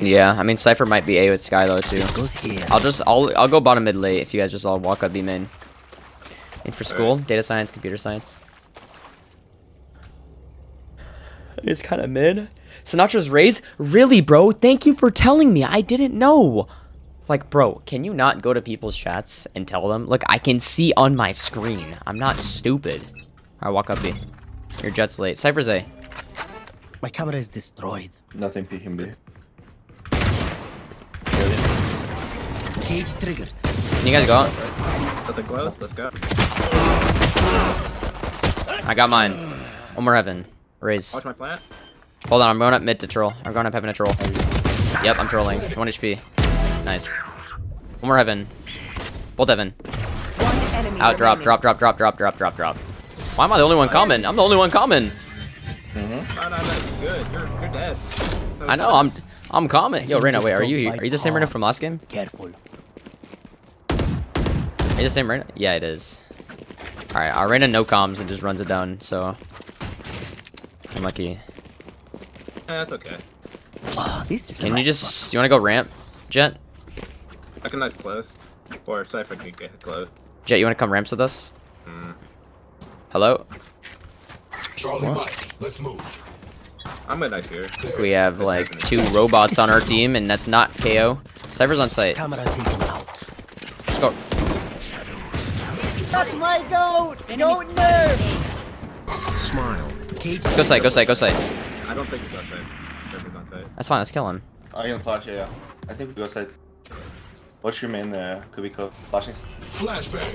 Yeah, I mean Cypher might be A with Skye though too. I'll just I'll I'll go bottom mid late if you guys just all walk up B main. In for school, data science, computer science. It's kind of mid. Sinatra's Raze? Really, bro? Thank you for telling me. I didn't know. Like, bro, can you not go to people's chats and tell them? Look, I can see on my screen. I'm not stupid. Alright, walk up B. Your Jett's late. Cypher's A. My camera is destroyed. Nothing P him B. Cage triggered. Can you guys go out? Nothing close. Let's go. I got mine. One more heaven. Raise. Watch my plant. Hold on, I'm going up mid to troll. I'm going up heaven to troll. Yep, I'm trolling. 1 HP. Nice. One more heaven. Both heaven. One enemy Out, drop, drop, drop, drop, drop, drop, drop, drop. Why am I the only one common? I'm the only one mm-hmm. you're dead. I know, I'm I'm common. Yo, Reyna, wait, are you are you the same Reyna from last game? Careful. Are you the same Reyna? Yeah, it is. Alright, our Reyna no comms and just runs it down, so... I'm lucky. Yeah, that's okay. Wow, this is a Can you nice just... You wanna go ramp? Jett? I can knife close. Or Cypher can get close. Jett, you wanna come ramps with us? Hmm. Hello? Charlie Mike, let's move. I'm gonna knife here. We have like two robots on our team, and that's not KO. Cypher's on site. Goat! Goat nerf! Cage Go site, go site, go site. I don't think he's on site. On site. That's fine, let's kill him. I can flash, yeah, yeah. I think we go side. Watch your main uh, Kubiko. Flashing. Flashbang.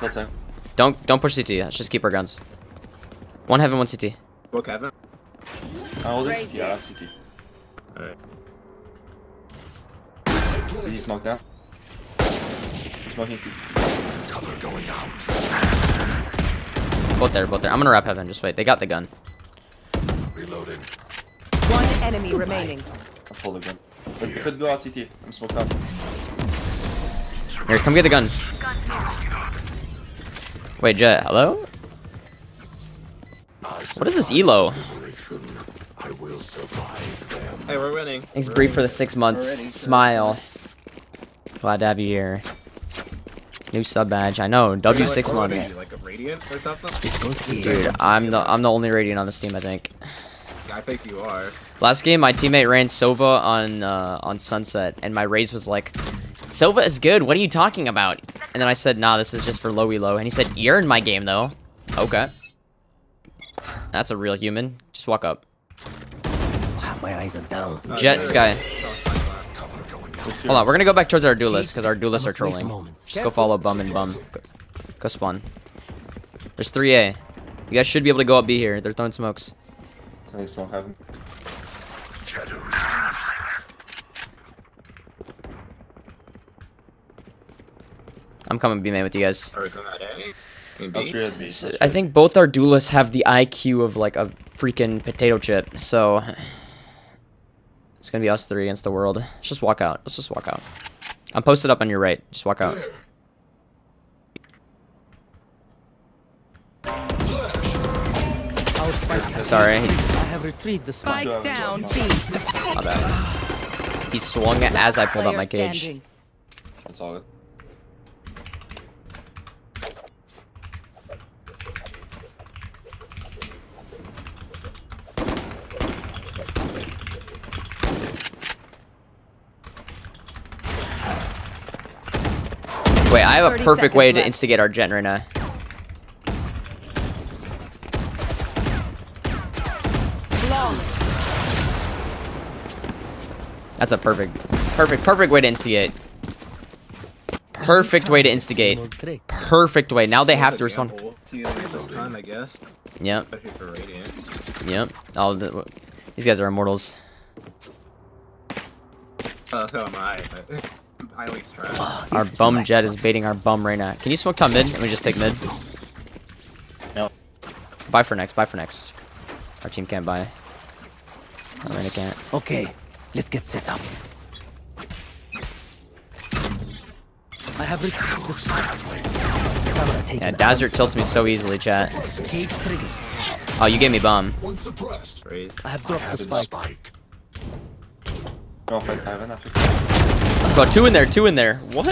Kill side. Don't don't push CT. Let's just keep our guns. One heaven, one CT. Go Kevin. I'm holding CT, yeah, I have CT. Alright. Did he smoke down? He's smoking CT. Cover going out. Both there, both there. I'm gonna wrap heaven. Just wait. They got the gun. Reloading. One enemy remaining. I'll hold the gun. But we could go out CT. I'm smoked up. Here, come get the gun. Wait, Jett. Hello? What is this elo? I will survive them. Hey, we're winning. Thanks, We're Bree, for the six months. Already. Smile. Glad to have you here. New sub badge. I know. W Like, six what would months. Like a radiant or something? It goes here. Dude, I'm the I'm the only radiant on this team. I think. Yeah, I think you are. Last game, my teammate ran Sova on uh, on Sunset, and my Raze was like, "Sova is good. What are you talking about?" And then I said, "Nah, this is just for low elo." And he said, "You're in my game though." Okay. That's a real human. Just walk up. Wow, my eyes are down. Jet there- Skye. Hold on, we're gonna go back towards our duelists because our duelists are I must wait a trolling. moment. Just go follow bum and bum. Go, go spawn. There's 3A. You guys should be able to go up B here. They're throwing smokes. I think smoke heaven. Shadows. I'm coming B main with you guys. Are we going at A? In I'll B? Oh, tree as B. So I think both our duelists have the IQ of like a freaking potato chip. So it's gonna be us three against the world. Let's just walk out. Let's just walk out. I'm posted up on your right. Just walk out. There. Flash. Our spike has Sorry, I have retrieved the spike. Spike down B. my bad. He swung as I pulled out my Player cage. That's all good. Wait, I have a perfect way seconds to left. instigate our Jett right now. Long. That's a perfect, perfect, perfect way to instigate. Perfect way to instigate. Perfect way. Now they have to respond. gamble. You know, this time, I guess. Yep, Especially for radiant. yep. All the, these guys are immortals. Uh, so am I, but I at least try. Our bum Jett is baiting our bum right now. Can you smoke top mid? Let me just take mid. No. Buy for next. Buy for next. Our team can't buy. Our Reyna can't. Okay, let's get set up. I have retrieved the spike. Yeah, out. Dazzard tilts me so easily, chat. Oh, you gave me bomb. One suppressed. Raise. I have dropped the Have spike. Spike. Don't fight Ivan after. Bro, two in there, two in there. What?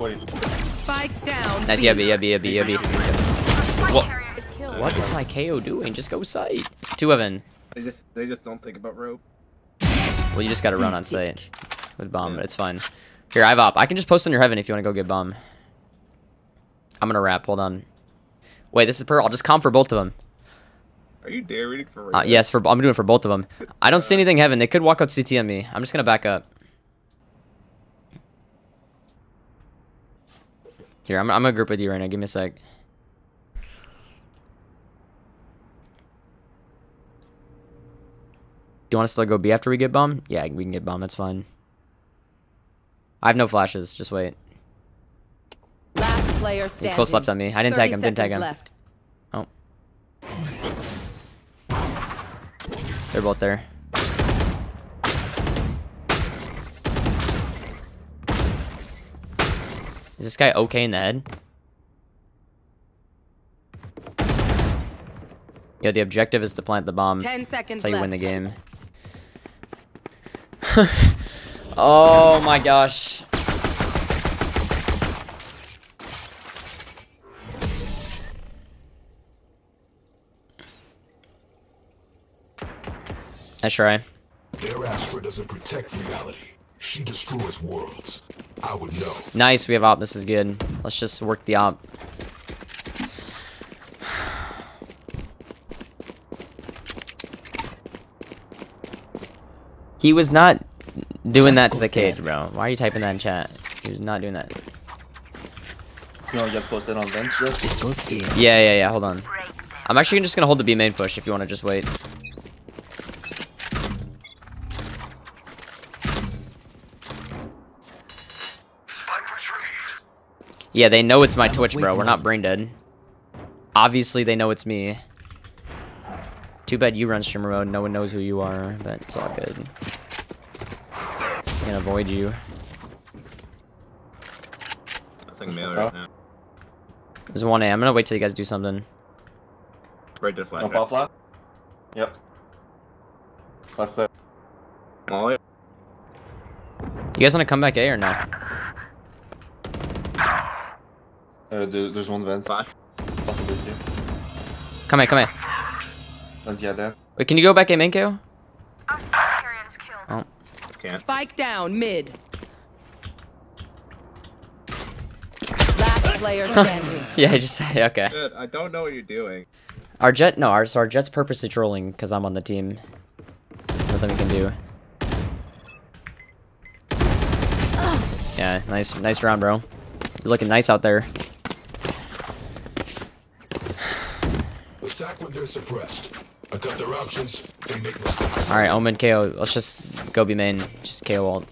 Wait. Spike down. Nice, yeah, yeah, yeah, B, yeah, B. What? Is killed. What is my KO doing? Just go sight. Two Evan. They just they just don't think about rope. Well, you just gotta run on sight with bomb, but it's fine. Here, I have op. I can just post on your heaven if you want to go get bomb. I'm gonna wrap. Hold on. Wait, this is per. I'll just comp for both of them. Are you dare reading for Uh, real? yes, for I'm doing it for both of them. I don't see anything heaven. They could walk out CT on me. I'm just gonna back up. Here, I'm, I'm gonna group with you right now. Give me a sec. Do you want to still go B after we get bomb? Yeah, we can get bomb. That's fine. I have no flashes. Just wait. Player standing. He's close left on me. I didn't tag him. Didn't tag him. Left. Oh. They're both there. Is this guy okay in the head? Yeah, the objective is to plant the bomb. Ten seconds That's how you left. win the game. oh my gosh. Nice try. Their Astra doesn't protect reality. She destroys worlds. I would know. Nice, we have op. This is good. Let's just work the op. He was not doing that to the cage, bro. Why are you typing that in chat? He was not doing that. You wanna get posted on bench, Joe? It goes in. Yeah, yeah, yeah. Hold on. I'm actually just gonna hold the B main push if you want to just wait. Yeah, they know it's my Twitch, bro. We're not brain dead. Obviously, they know it's me. Too bad you run streamer mode. No one knows who you are, but it's all good. I Can avoid you. Nothing melee Okay. right now. There's one A. I'm gonna wait till you guys do something. Right to flash. Jump off left? Yep. Left clear. Molly. You guys wanna come back A or no? Uh, there, there's one vent. Flash. Possibility. Come here, come here. Vent's yeah there. Wait, can you go back in main KO? Can't. Spike down mid. Last player standing. Yeah, I just say okay. Dude, I don't know what you're doing. Our Jett, no, our so our Jett's purposely trolling because I'm on the team. Nothing we can do. Yeah, nice, nice round, bro. You're looking nice out there. Attack when they're suppressed. I cut their options. They make mistakes. All right, Omen KO. Let's just go be main. Just KO ult.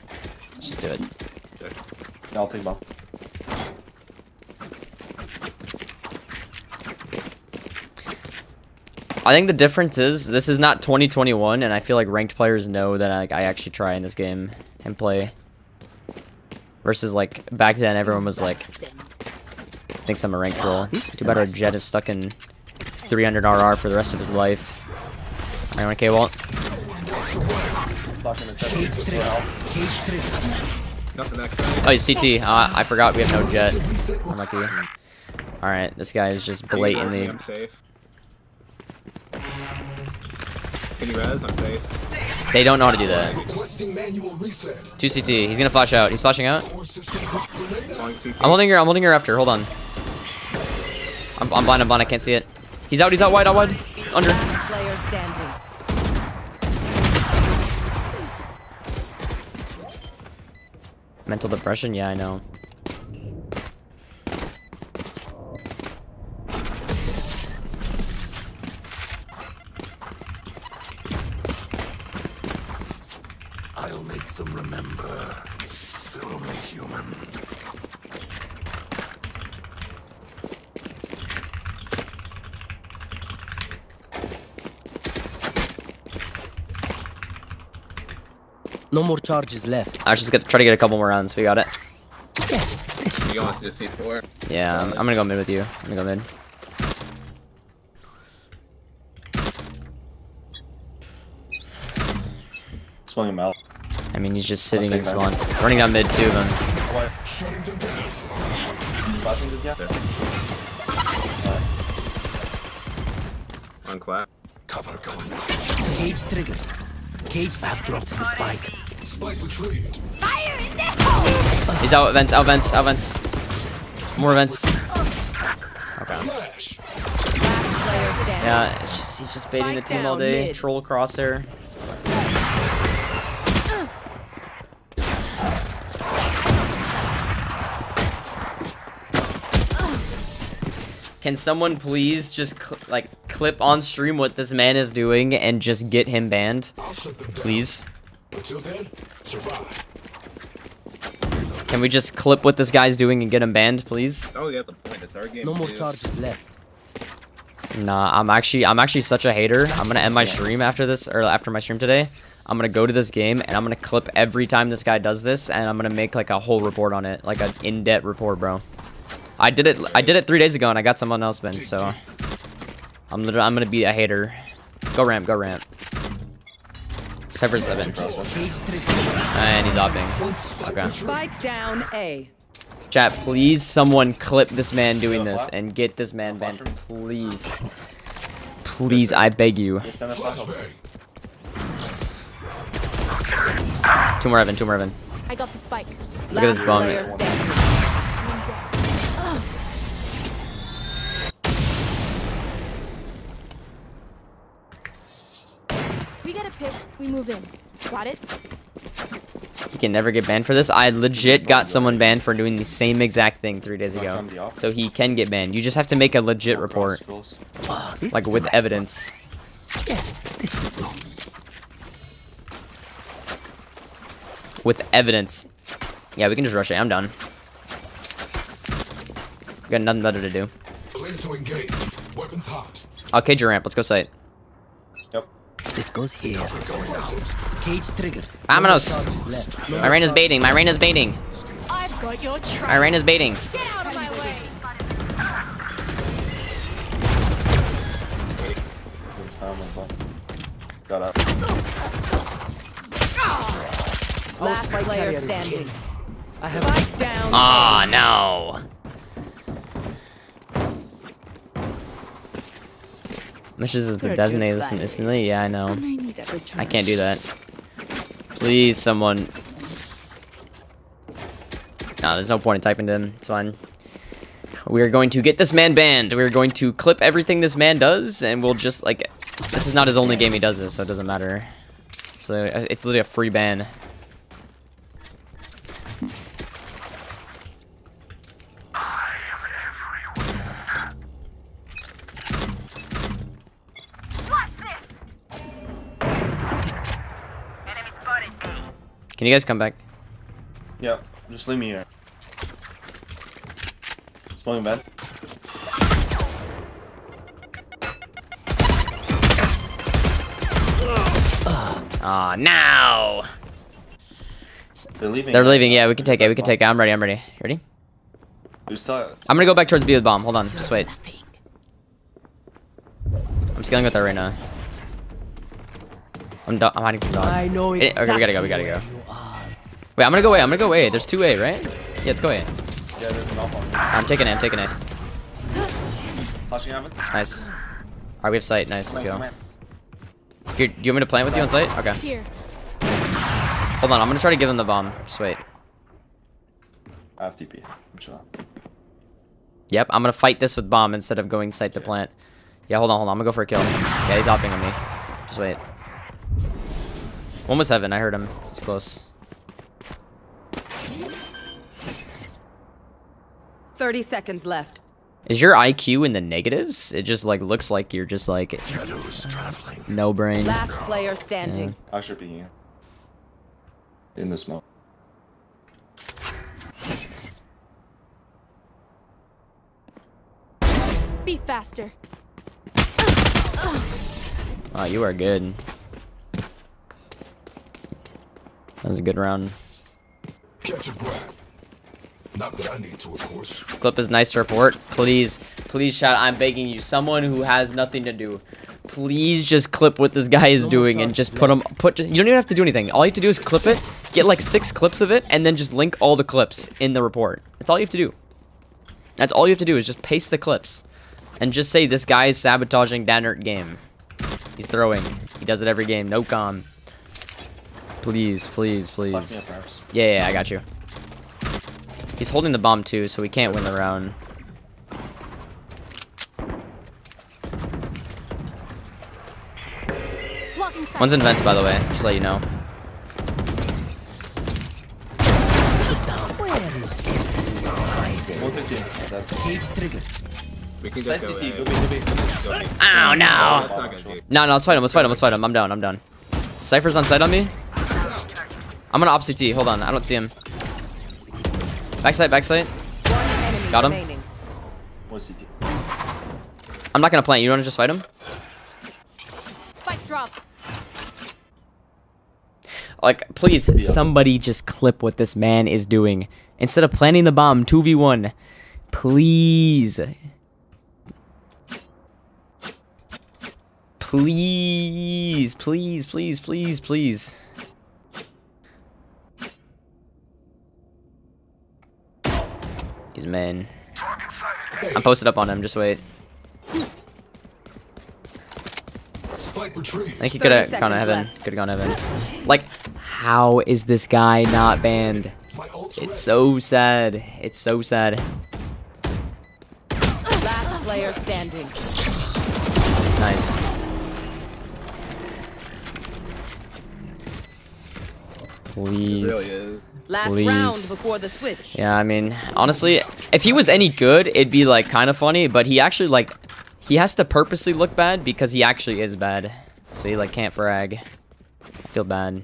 Let's just do it. Yeah, I'll take bomb. I think the difference is this is not 2021, and I feel like ranked players know that like, I actually try in this game and play. Versus like back then, everyone was like, thinks I'm a ranked troll. Too bad our Jett is stuck in 300 RR for the rest of his life. I want to KO ult. Flashing the test. Cage trigger. Cage trigger. Nothing extra. Oh, he's CT. Uh, I forgot we have no Jett. Unlucky. Alright, this guy is just blatantly. I'm safe. Can you res? I'm safe. They don't know how to do that. Requesting manual reset. 2 CT. He's gonna flash out. He's flashing out. Core system grenade Long CT. I'm holding her. I'm holding her after. Hold on. I'm, I'm blind. I'm blind. I can't see it. He's out. He's out wide. Out wide. Under. Last player standing. Mental depression. Yeah, I know. I'll make them remember. They're only human. No more charges left. I just gotta try to get a couple more rounds. We got it. Yes. You to four? Yeah, I'm, I'm, gonna go mid with you. I'm gonna go mid. Swing him out. I mean, he's just sitting in spawn. That. Running down mid, two of them. One clap. Cover going. Cage triggered. Cage have dropped the spike. Spike retrieved. He's out vents, out vents, out vents. More vents. Okay. Flash. Player standing. Yeah, it's just he's just baiting the team all day. mid. Troll crosshair. Can someone please just cl like clip on stream what this man is doing and just get him banned, I'll shut them down. please? Until then, survive. Can we just clip what this guy's doing and get him banned, please? Oh, you have the point. It's our game. No more charges left. Nah, I'm actually I'm actually such a hater. I'm gonna end my stream after this or after my stream today. I'm gonna go to this game and I'm gonna clip every time this guy does this and I'm gonna make like a whole report on it, like an in-depth report, bro. I did it I did it three days ago and I got someone else banned, so I'm literally I'm gonna be a hater. Go ramp, go ramp. Cypher's seven. Cage triggered. And he's opping. Okay. Spike down A. Chat, please someone clip this man doing this and get this man banned. Please. Please, I beg you. Yeah, send a flash. Flashbang. Two more Evan, two more Evan. I got the spike. Look at this Last bum. We move in. Got it? He can never get banned for this. I legit got someone banned for doing the same exact thing three days ago. So he can get banned. You just have to make a legit report, like with evidence. Yes, this will do. With evidence. Yeah, we can just rush it. I'm done. Got nothing better to do. Clear to engage. Weapons hot. I'll cage your ramp. Let's go site. Yep. This goes here. Cage triggered. Vamonos. No more charges left. My rain is charges. baiting. My rain is baiting. I've got your My rain is baiting. Get out of my way. It's found as well. Got up. Last player standing. I have down. Ah, no. Missions is the designated listen instantly? Yeah, I know. I need a good I can't do that. Please, someone. No, there's no point in typing to him. It's fine. We are going to get this man banned. We're going to clip everything this man does, and we'll just, like... This is not his only game he does this, so it doesn't matter. So uh, it's literally a free ban. Can you guys come back? Yeah, Just leave me here. Smoking bed. Ah, now! They're leaving. They're leaving. Yeah, we can take it. We can take it. I'm ready. I'm ready. You ready? Who's still? I'm gonna go back towards B with bomb. Hold on. Just wait. I'm scaling with that right now. I'm, do I'm hiding from dog. I know Eh, exactly okay, we gotta go. We gotta go. Where you are. Wait, I'm gonna go away. I'm gonna go away. There's two A, right? Yeah, let's go A. Yeah, there's an alpha. I'm taking A. I'm taking A. Flashing heaven. Nice. Alright, we have sight. Nice. Let's go. Here, do you want me to plant with you on site? Okay. Here. Hold on. I'm gonna try to give him the bomb. Just wait. I have TP. I'm chilling. Yep, I'm gonna fight this with bomb instead of going site to plant. Yeah, hold on, hold on. I'm gonna go for a kill. Yeah, he's hopping on me. Just wait. One was heaven. I heard him. He's close. 30 seconds left. Is your IQ in the negatives? It just like looks like you're just like Shadows traveling. no brain. Last player standing. I should be here. In the smoke. Be faster. Oh, you are good. That was a good round. Catch your breath. Not that I need to, of course. Clip is nice to report. Please, please shout. I'm begging you. Someone who has nothing to do. please just clip what this guy is doing and just put him put you don't even have to do anything all you have to do is clip it get like six clips of it and then just link all the clips in the report that's all you have to do that's all you have to do is just paste the clips and just say this guy is sabotaging Dasnerth game he's throwing he does it every game no com please please Lock me up, please perhaps. yeah, yeah i got you he's holding the bomb too so we can't win the round one's in vents by the way just to let you know Oh, no! That's not good, dude. No, no, let's fight him. Let's fight him. Let's fight him. I'm down. I'm down. Cypher's on site on me. I'm gonna op CT. Hold on. I don't see him. Backside, backside. Got him. remaining. One CT. I'm not gonna plant. You wanna just fight him? Spike dropped. Like, please, somebody just clip what this man is doing. Instead of planting the bomb 2v1. Please. Please, please, please, please, please. He's main. I'm posted up on him, just wait. Spike I think he could have gone to heaven. Could have gone to heaven. Like, how is this guy not banned? It's so sad. It's so sad. Last player standing. Nice. It really Please. is. Last Please. round before the switch. Yeah, I mean, honestly, if he was any good, it'd be like kind of funny, but he actually like he has to purposely look bad because he actually is bad. So he like can't frag. I feel bad.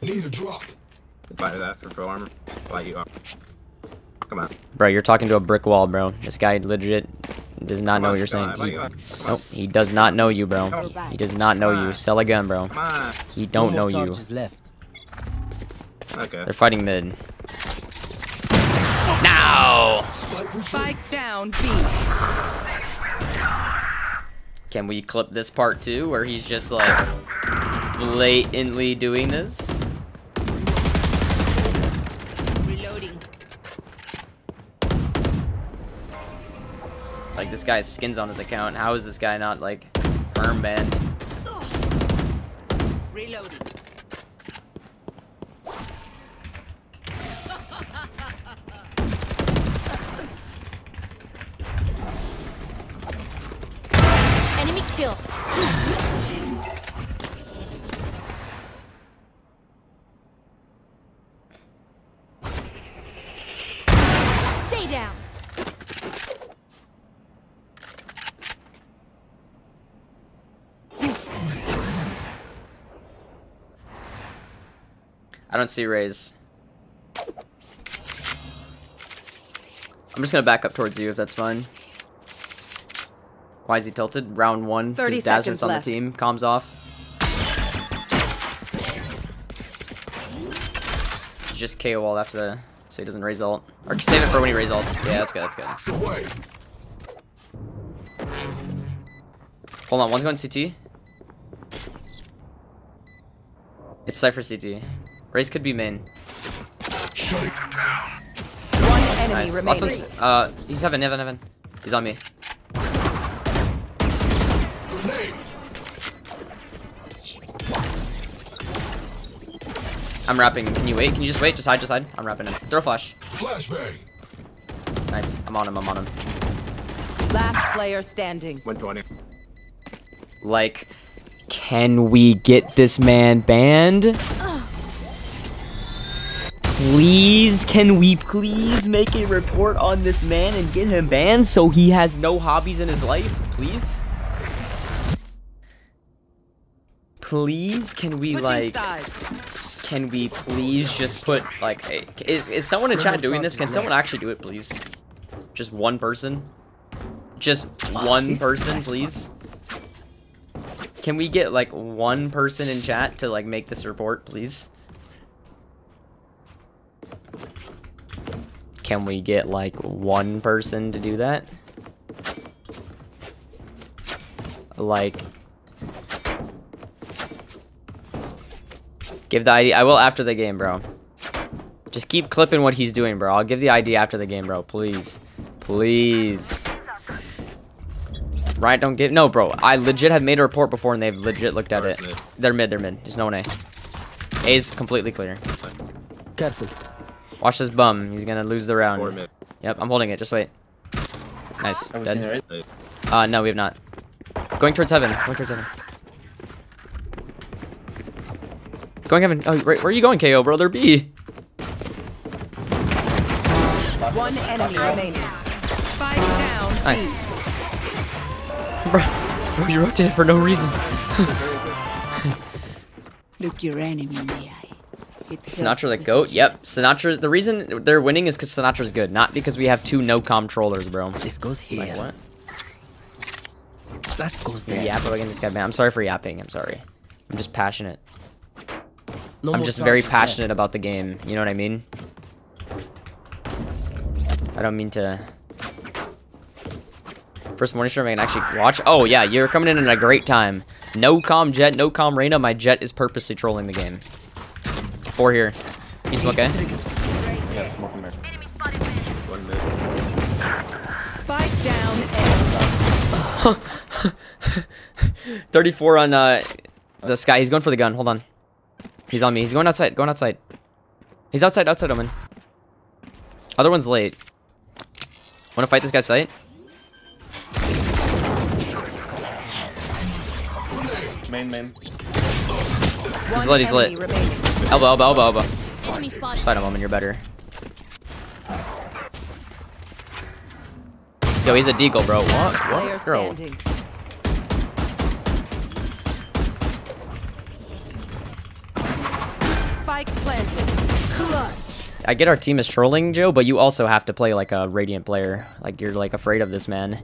Need a drop. Buy that for full armor. Buy you up. Come on. Bro, you're talking to a brick wall, bro. This guy legit does not Come know on, what you're saying. on, He, you up. Come on. nope, he does not know you, bro. He does not know you. Sell a gun, bro. He don't know more you. Charges left. Okay. They're fighting mid. No! Spike retrieved. Spike down B. Can we clip this part too, where he's just like blatantly doing this? Reloading. Like this guy's skins on his account. How is this guy not like perm banned? Reloading. I don't see Raze. I'm just gonna back up towards you if that's fine. Why is he tilted? Round one. 30 because Dazzard's seconds on left. the team. Comms off. Just KO all after the so he doesn't Raze ult. Or save it for when he Raze ults. Yeah, that's good, that's good. Hold on, one's going CT. It's Cypher CT. Raze could be main. Shut it. One enemy Nice. Remaining. one's, uh, he's heaven, heaven, heaven. He's on me. I'm wrapping him. Can you wait? Can you just wait? Just hide, just hide. I'm wrapping him. Throw a flash. Flashbang. Nice. I'm on him, I'm on him. Last player standing. 120. Like, can we get this man banned? Please, can we please make a report on this man and get him banned so he has no hobbies in his life? Please? Please, can we like, can we please just put like, a, is is someone in chat doing this? Can someone actually do it, please? Just one person? Just one person, please? Can we get like one person in chat to like make this report, please? Can we get like one person to do that? Like, give the ID. I will after the game, bro. Just keep clipping what he's doing, bro. I'll give the ID after the game, bro. Please, please. Right? Don't give. No, bro. I legit have made a report before, and they've legit looked at it. They're mid. They're mid. There's no one A. A is completely clear. Careful. Watch this bum. He's gonna lose the round. Yep, I'm holding it. Just wait. Nice. Have we seen Dead. right? Uh, no, we have not. Going towards heaven. Going towards heaven. Going heaven. Oh, right, where are you going, KO, brother? B. One enemy remaining. Five down. Nice. Bro, bro, you rotated for no reason. Look your enemy in the eye. It Sinatra helps the goat. Yep. fears. Sinatra's the reason they're winning is because Sinatra's good, not because we have two no com trollers, bro. This goes here. Like what? That goes there. Yap against this guy, man. I'm sorry for yapping. I'm sorry. I'm just passionate. No I'm just very chances there. passionate about the game. You know what I mean? I don't mean to. First morning stream I can actually watch. Oh yeah, you're coming in at a great time. No com Jett, no com Reyna. My Jett is purposely trolling the game. Four here. You smoke, eh? Yeah, smoking there. One mid. Spike down. A. 34 on uh the sky. He's going for the gun. Hold on. He's on me. He's going outside. Going outside. He's outside. Outside, Omen. Other one's late. Want to fight this guy's sight? Main, main. He's lit. He's lit. Enemy remaining. Elbow. Elbow. Elbow. Elbow. Enemy spotted. Just fight him, Omen. You're better. Yo, he's a deagle, bro. What? What? Bro. standing. Spike planted. I get our team is trolling, Joe, but you also have to play like a Radiant player. Like, you're like afraid of this man.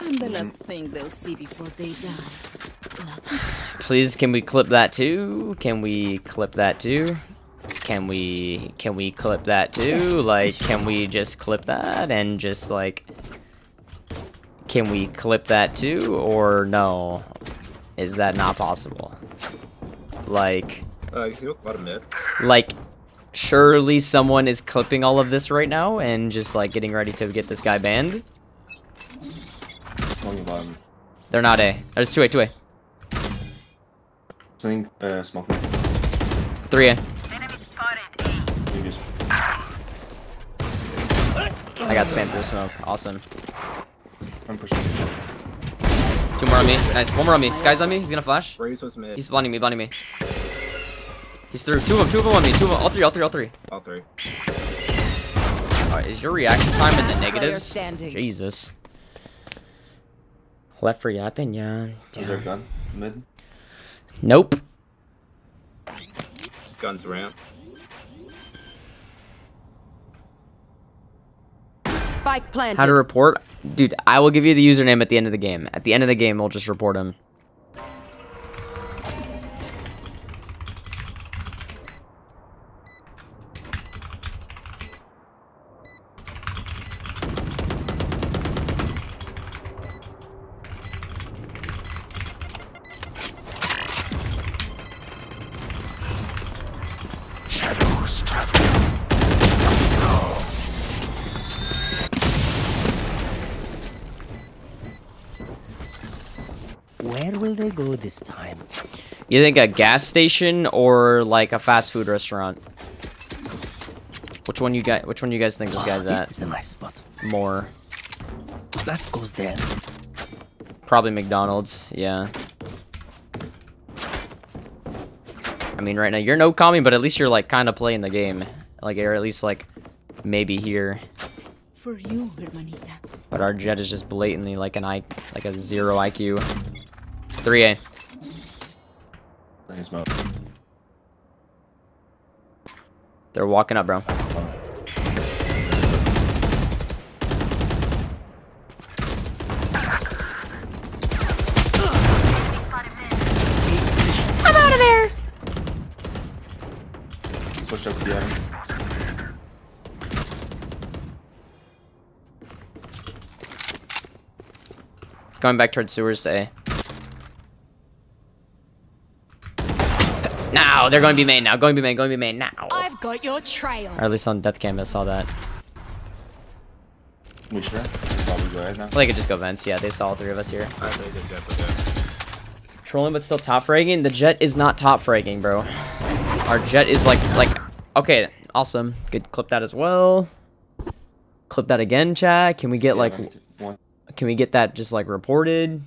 I'm the last thing they'll see before they die. Please, can we clip that too? Can we clip that too? Can we can we clip that too? Like, can we just clip that and just like can we clip that too or no? Is that not possible? Like Uh, you can go bottom mid. like surely someone is clipping all of this right now and just like getting ready to get this guy banned? They're not A. There's 2A, 2A. Something, uh, smoking. 3A. You just, I got spammed through smoke. Awesome. I'm pushing. Two more on me. Nice. One more on me. Skye's on me. He's gonna flash. Raze was mid. He's blinding me, blinding me. He's through. Two of them, two of them on me. Two of them. All three, all three, all three. All three. Alright, is your reaction time in the negatives? Jesus. Left for yapping, yeah. Is there a gun? Mid? Nope. Guns ramp. Spike planted. How to report? Dude, I will give you the username at the end of the game. At the end of the game, we'll just report him. Where will they go this time? You think a gas station or like a fast food restaurant? Which one you guys? Which one you guys think this guy's Ah, at This is a nice spot. more? That goes there. Probably McDonald's. Yeah. I mean, right now you're no coming, but at least you're like kind of playing the game, like or at least like maybe here. For you, hermanita. But our Jett is just blatantly like an I, like a zero IQ. 3A. I think smoke. They're walking up, bro. Pushed up the end. Going back towards sewers to A. Now they're going to be main now. Going to be main. Going to be main now. I've got your trail. Or at least on death cam I saw that. We should probably go ahead now. Well, they could just go vents. Yeah, they saw all three of us here. I think just got Trolling, but still top fragging. The Jett is not top fragging, bro. Our Jett is like like. Okay, awesome. Good. Clip that as well. Clip that again, chat. Can we get like? One. Can we get that just like reported?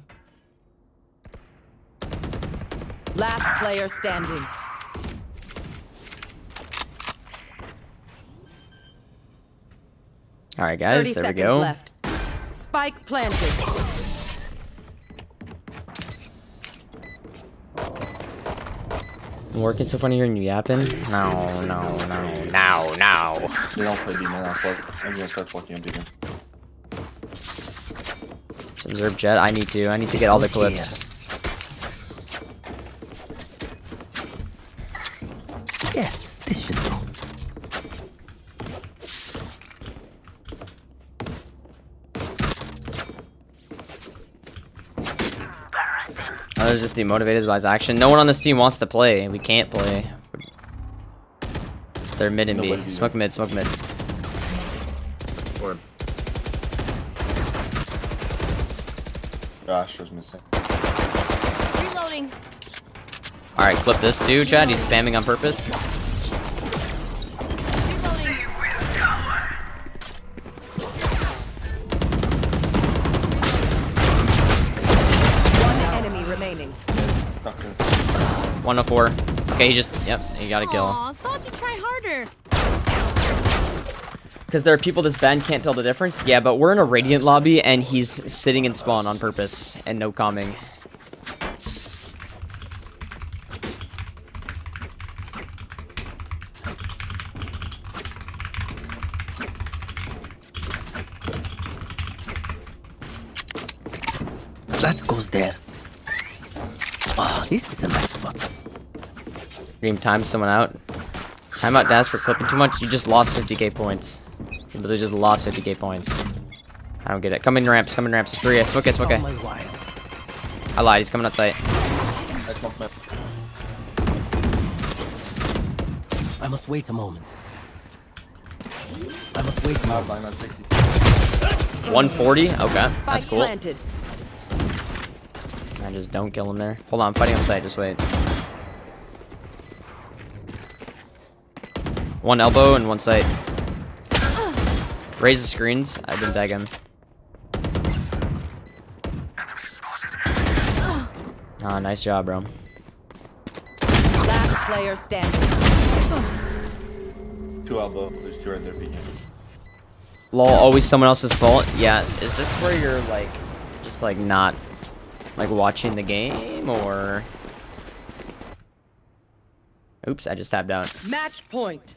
Last player standing. All right, guys. There we seconds go. left. Spike planted. I'm working so funny hearing you yapping. No, no, no, no, no. They don't play B now, so I'm gonna start walking on beacon. Observe Jett. I need to. I need to get all the clips. Yes, this should do. I was just demotivated by his action. No one on this team wants to play. We can't play. They're mid and B. Nobody do. Smoke mid, smoke mid. Or Gosh, was missing. Reloading. Alright, clip this too, Chad. He's spamming on purpose. 104. Okay, he just, yep, he got a kill. Aw, thought you'd try harder. Because there are people this bad and can't tell the difference? Yeah, but we're in a Radiant lobby and he's sitting in spawn on purpose and no calming. That goes there. Oh, this is a nice spot. Dream time someone out. Time out Daz for clipping too much. You just lost 50k points. You literally just lost 50k points. I don't get it. Come in ramps, come in ramps. There's three. Yes, okay, Oh okay. my. I lied. He's coming outside. I smoked my. I must wait a moment. I must wait a moment. blind, not 60. 140? Okay, that's cool. I just don't kill him there. Hold on, I'm fighting on site. Just wait. One elbow and one sight. Raise the screens. I didn't tag him. Ah, nice job, bro. Last player standing. Two elbow. There's two right there. Lol, always someone else's fault. Yeah, is this where you're like, just like not, like watching the game or? Oops, I just tapped out. Match point.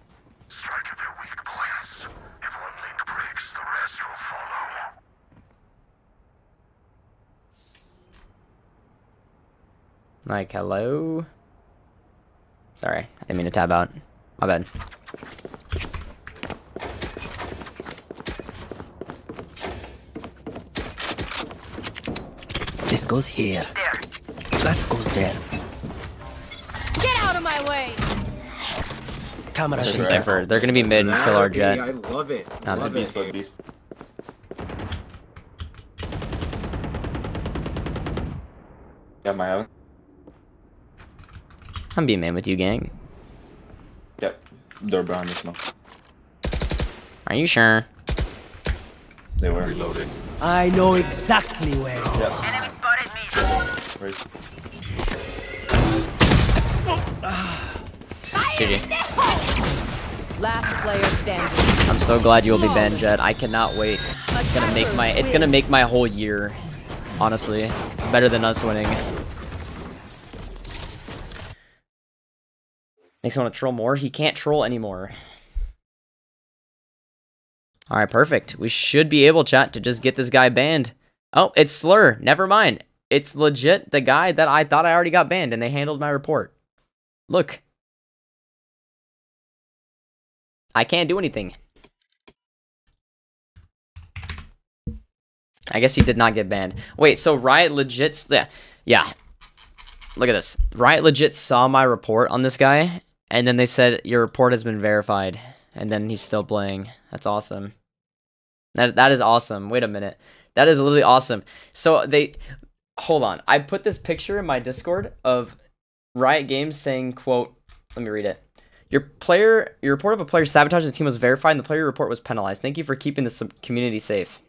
Strike at their weak points. If one link breaks, the rest will follow. Like, hello? Sorry, I didn't mean to tab out. My bad. This goes here. There. That goes there. Get out of my way. Camera It's That's just right. Cypher. They're gonna be mid and kill our Jett. I love it. Nah, love Beast, it. but beast. Yeah, my own. I'm being man with you, gang. Yep. They're behind us now. Are you sure? They were. Reloading. I know exactly where. Yep. Right. GG. Last player standing. I'm so glad you'll be banned, Jett. I cannot wait. It's gonna make my it's gonna make my whole year. Honestly, it's better than us winning. Makes me want to troll more. He can't troll anymore. All right, perfect. We should be able, chat, to just get this guy banned. Oh, it's Slur. Never mind. It's legit the guy that I thought I already got banned, and they handled my report. Look. I can't do anything. I guess he did not get banned. Wait, so Riot legit, yeah, yeah. Look at this. Riot legit saw my report on this guy, and then they said your report has been verified, and then he's still playing. That's awesome. That that is awesome. Wait a minute. That is literally awesome. So they, hold on. I put this picture in my Discord of Riot Games saying, "quote." Let me read it. Your player, your report of a player sabotaging the team was verified, and the player report was penalized. Thank you for keeping the community safe.